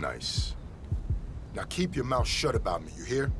Nice. Now keep your mouth shut about me, you hear?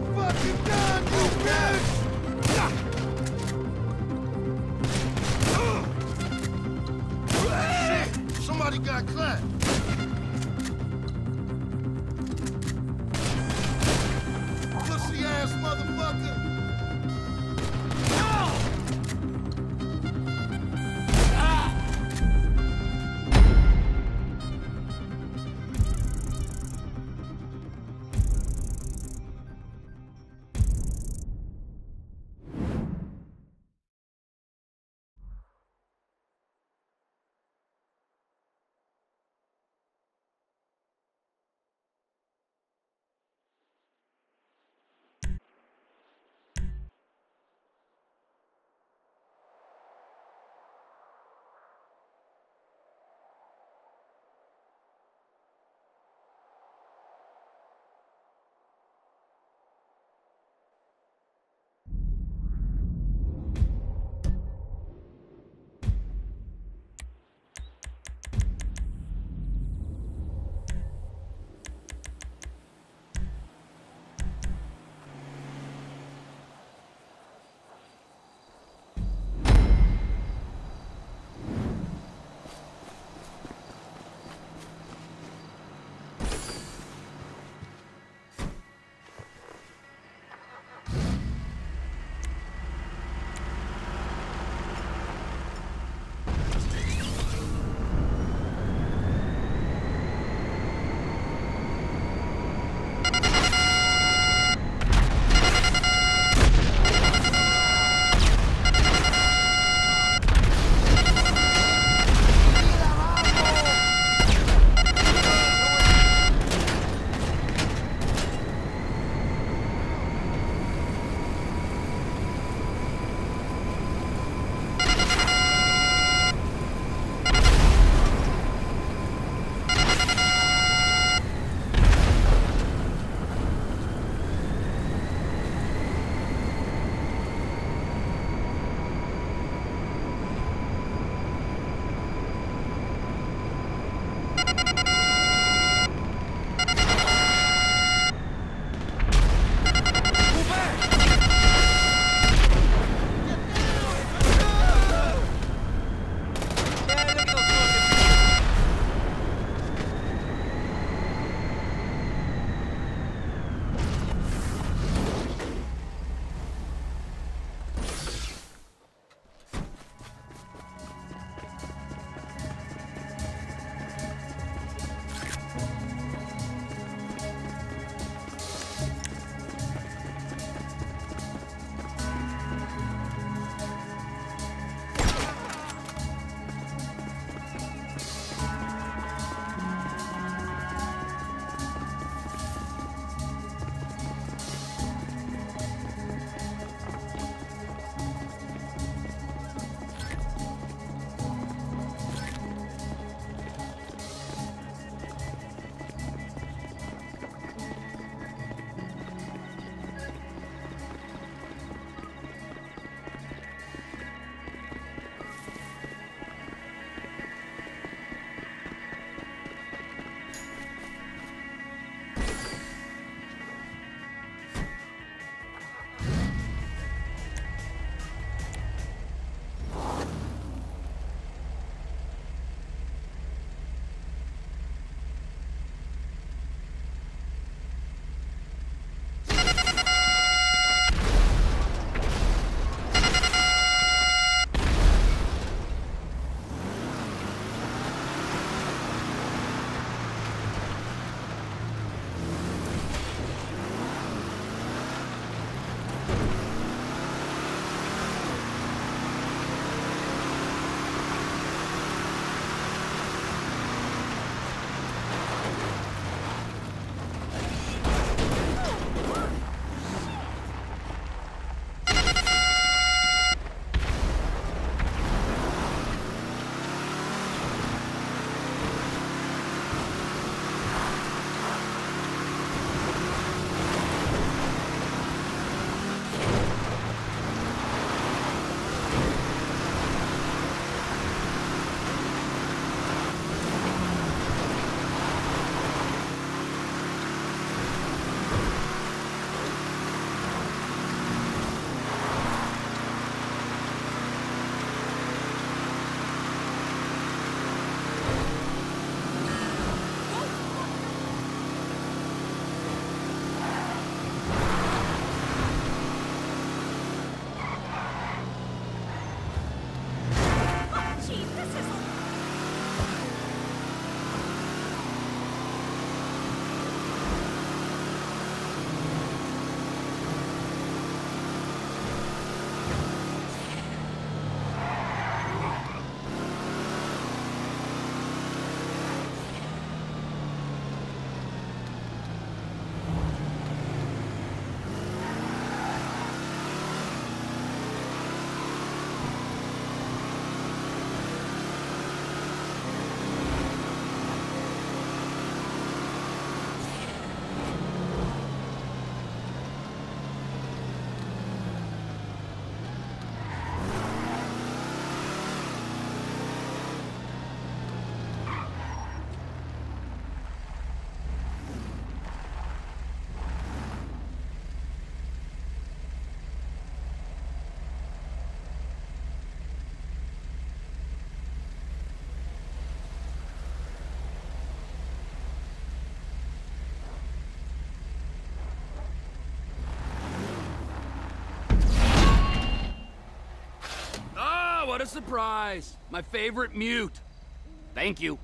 You! Somebody got clapped. What a surprise. My favorite mute. Thank you.